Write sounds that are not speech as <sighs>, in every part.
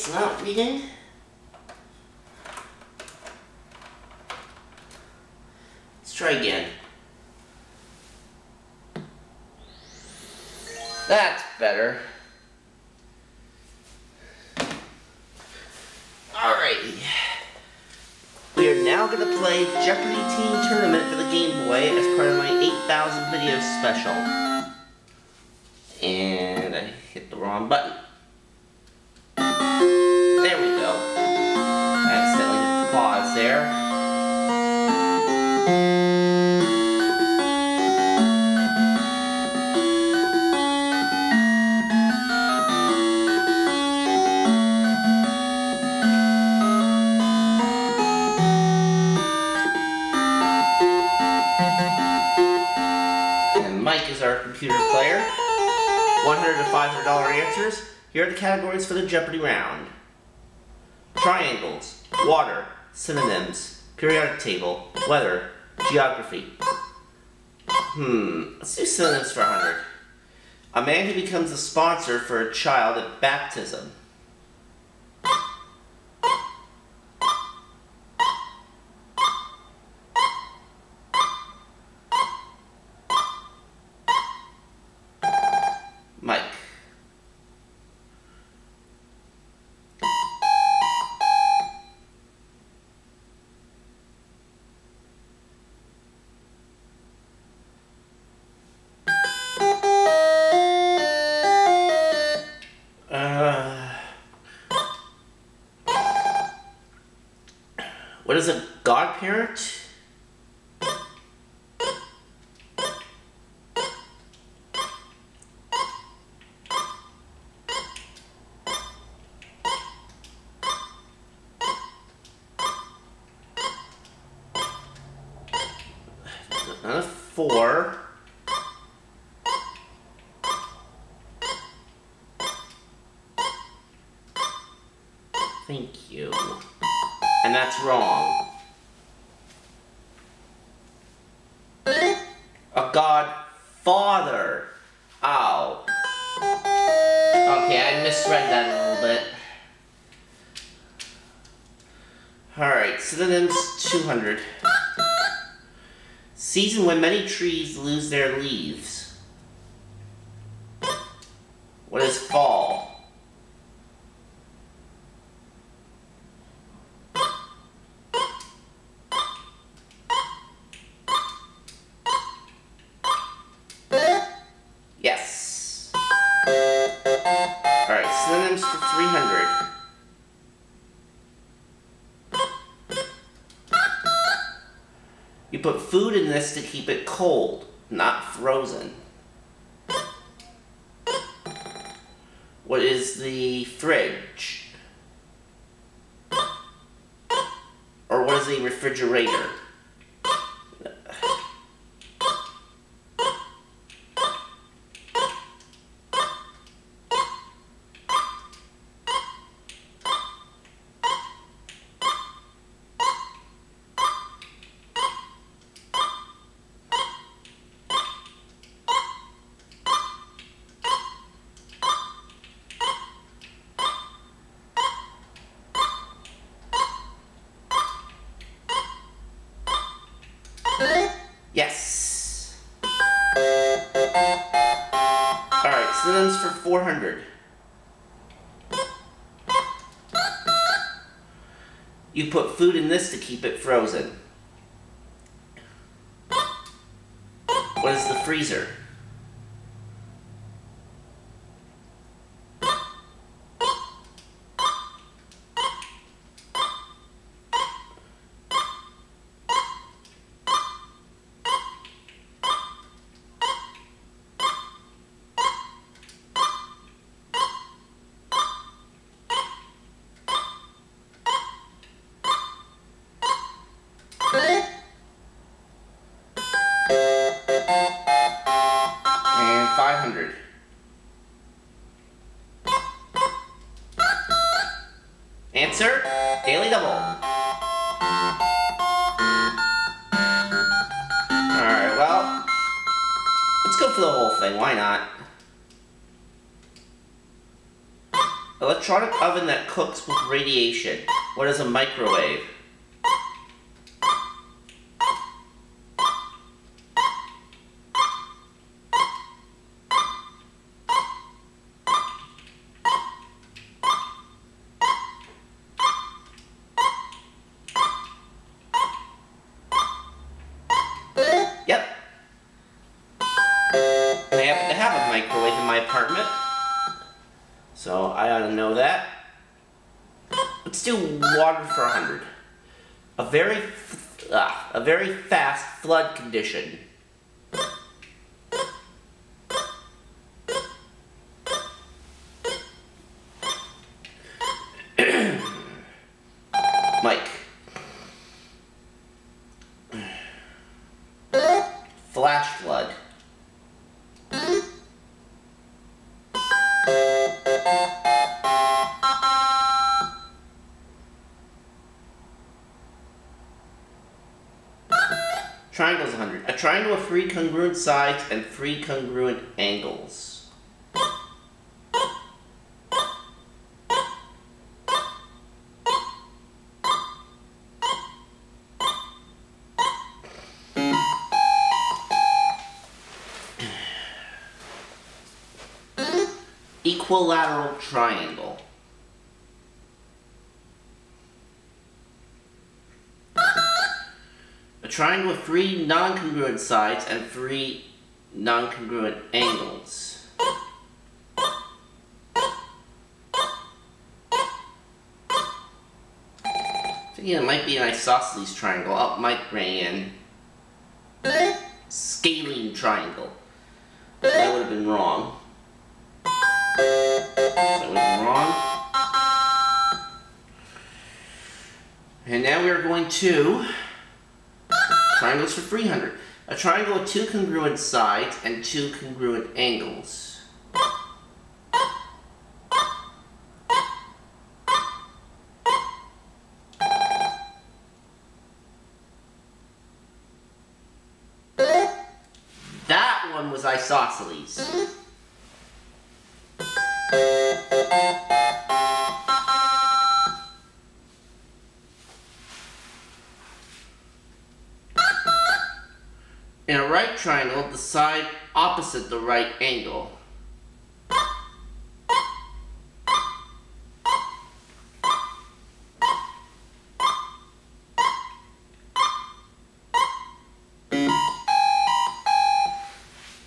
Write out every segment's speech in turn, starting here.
it's not reading. Here are the categories for the Jeopardy round. Triangles, water, synonyms, periodic table, weather, geography. Hmm, let's do synonyms for 100. A man who becomes a sponsor for a child at baptism. Is a godparent? Four. Thank you. That's wrong. A godfather. Ow. Okay, I misread that a little bit. Alright, synonyms 200. Season when many trees lose their leaves. What is fall? You put food in this to keep it cold, not frozen. What is the fridge? Or what is a refrigerator? You put food in this to keep it frozen. What is the freezer? 500. Answer, Daily Double. Alright, well, let's go for the whole thing, why not? Electronic oven that cooks with radiation. What is a microwave? Microwave in my apartment. So I ought to know that. Let's do water for 100. A very, uh, a very fast flood condition. Triangle is 100. A triangle with three congruent sides and three congruent angles. Equilateral triangle. Triangle with three non-congruent sides and three non-congruent angles. Thinking it might be an isosceles triangle. Up Mike ran in. Scalene triangle. That would have been wrong. That would have been wrong. And now we are going to triangles for 300. A triangle with two congruent sides and two congruent angles. That one was isosceles. In a right triangle, the side opposite the right angle.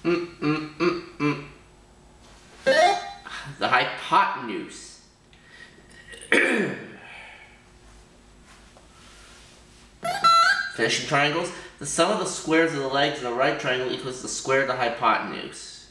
Mm, mm, mm. The hypotenuse. <coughs> Finishing triangles. The sum of the squares of the legs in a right triangle equals the square of the hypotenuse.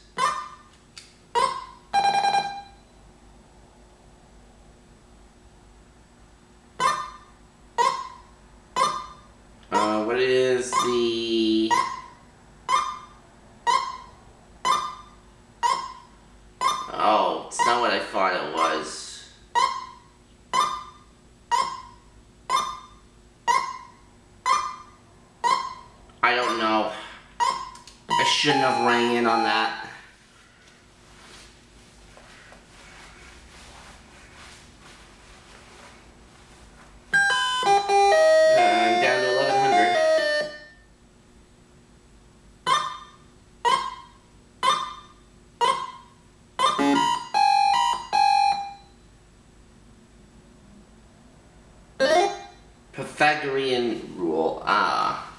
Pythagorean rule. Ah.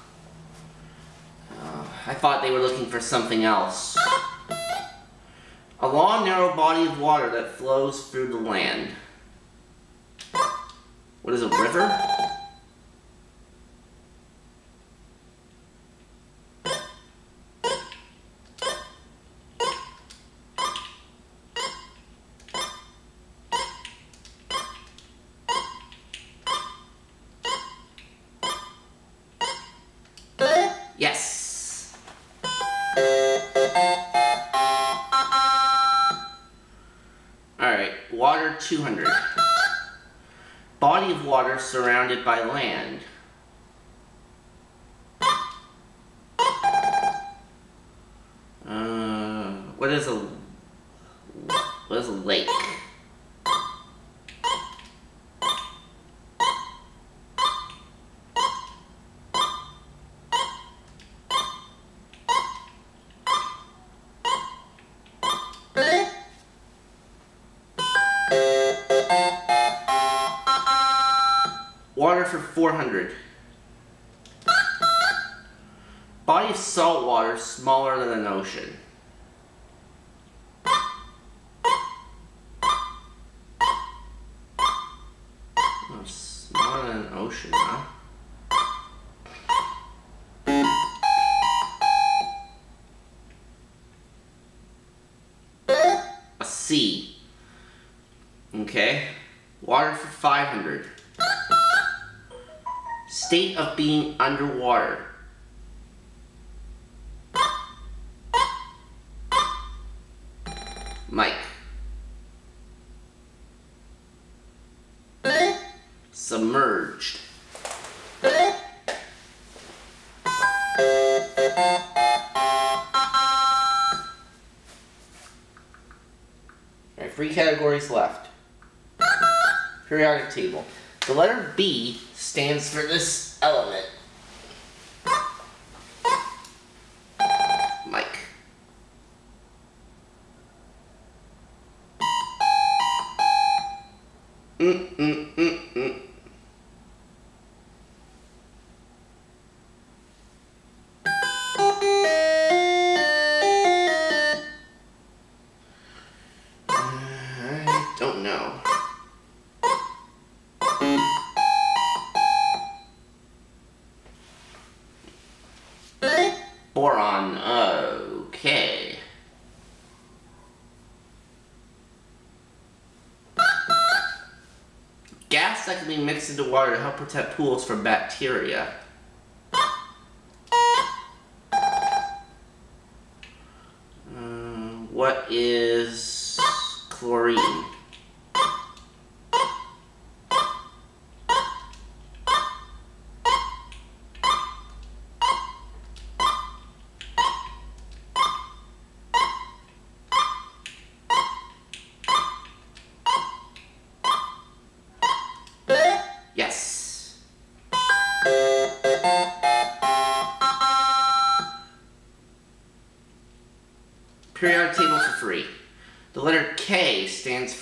Uh, I thought they were looking for something else. A long, narrow body of water that flows through the land. What is a river? 200. Body of water surrounded by land. Uh, what is a Water for 400. Body of salt water smaller than an ocean. Oh, smaller than an ocean, huh? A sea. Okay. Water for 500. State of being underwater. Mike. Submerged. Alright, three categories left. Periodic table. The letter B stands for this element. That can be mixed into water to help protect pools from bacteria.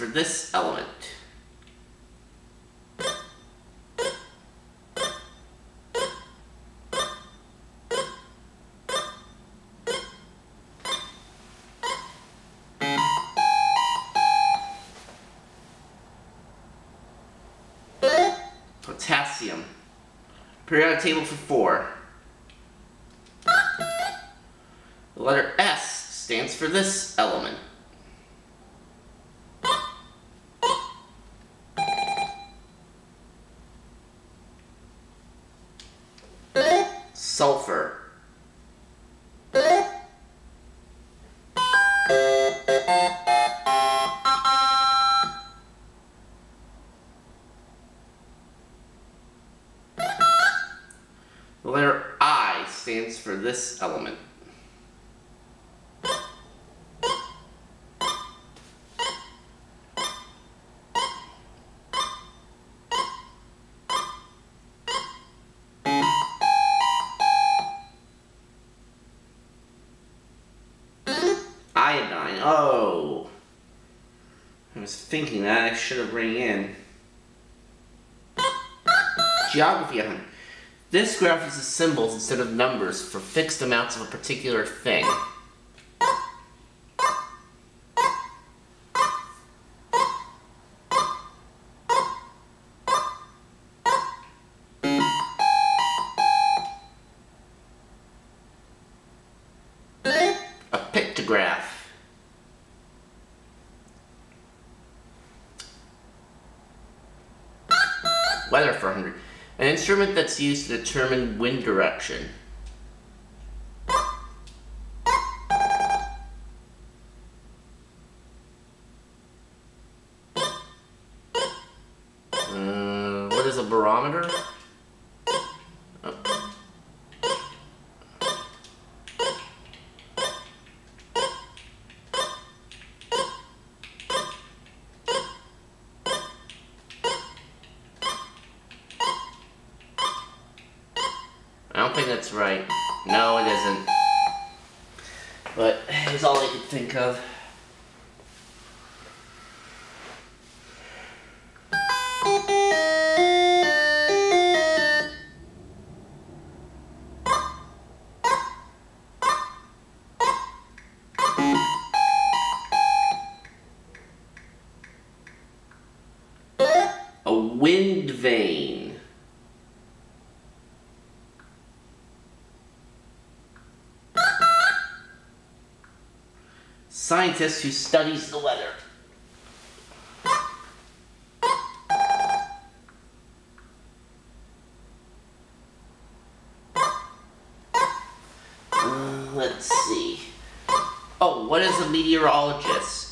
For this element. Potassium. Periodic table for four. The letter S stands for this element. Was thinking that I should have rang in. Geography 100. This graph uses symbols instead of numbers for fixed amounts of a particular thing. A pictograph. Weather for 100. An instrument that's used to determine wind direction. Uh, what is a barometer? Oh. I don't think that's right. No, it isn't. But <sighs> it's all I could think of. Scientist who studies the weather. Uh, let's see. Oh, what is a meteorologist?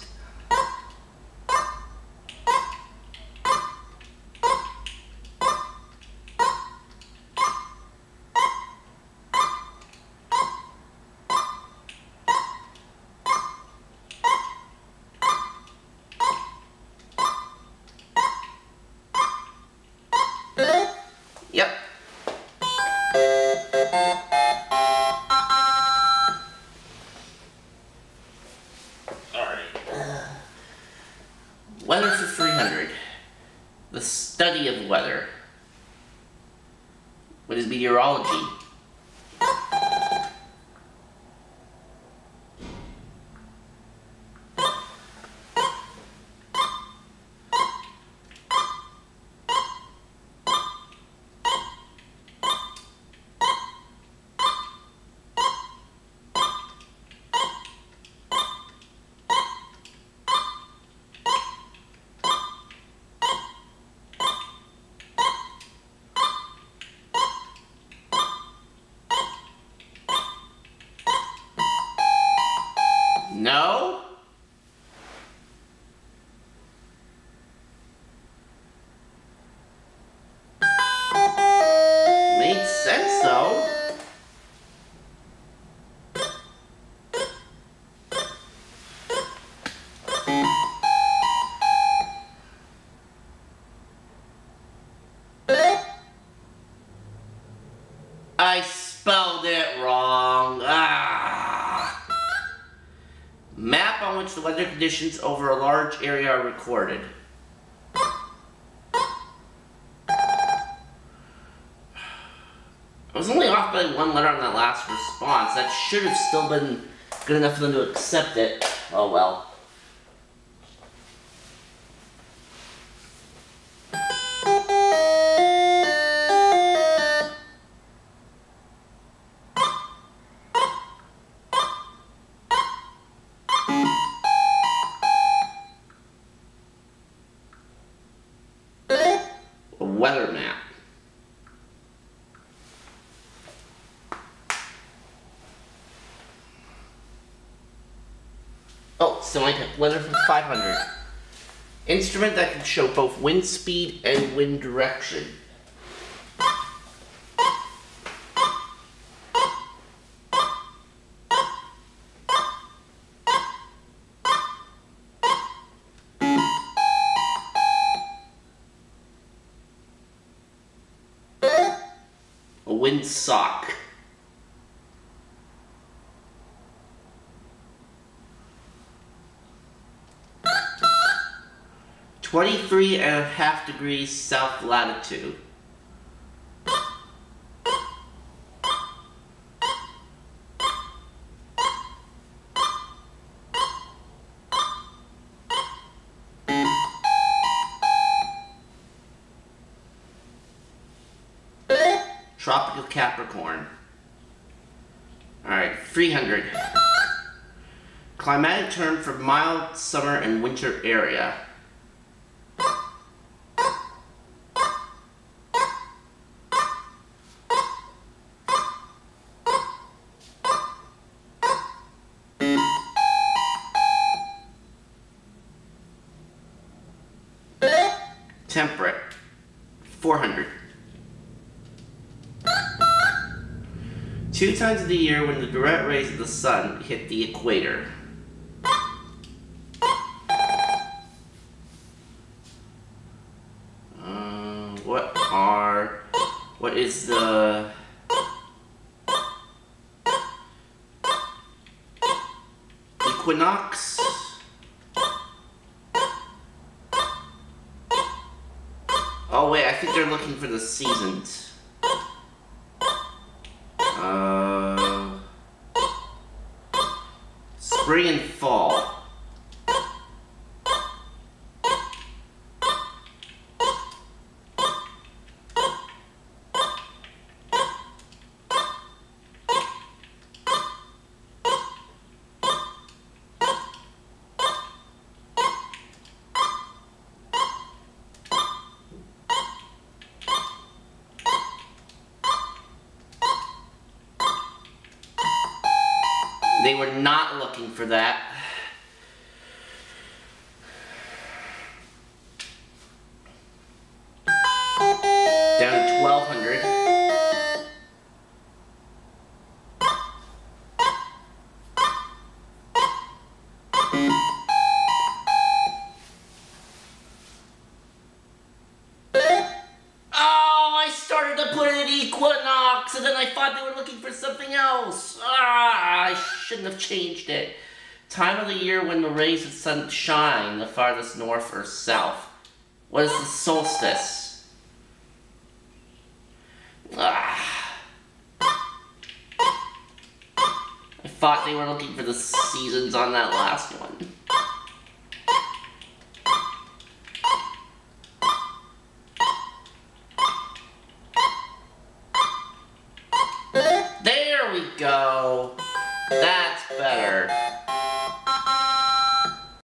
Weather for 300. The study of weather. What is meteorology? No? Sense though. I spelled it which the weather conditions over a large area are recorded. I was only off by one letter on that last response. That should have still been good enough for them to accept it. Oh well. So I weather for 500. Instrument that can show both wind speed and wind direction. 23 and a half degrees south latitude. Tropic of Capricorn. Alright, 300. Climatic term for mild summer and winter area. Times of the year when the direct rays of the sun hit the equator. Uh, what are. What is the. Equinox? Oh, wait, I think they're looking for the seasons. Uh, spring and fall. They were not looking for that. Started to put in Equinox, and then I thought they were looking for something else. Ah, I shouldn't have changed it. Time of the year when the rays of sun shine the farthest north or south. What is the solstice? Ah. I thought they were looking for the seasons on that last one.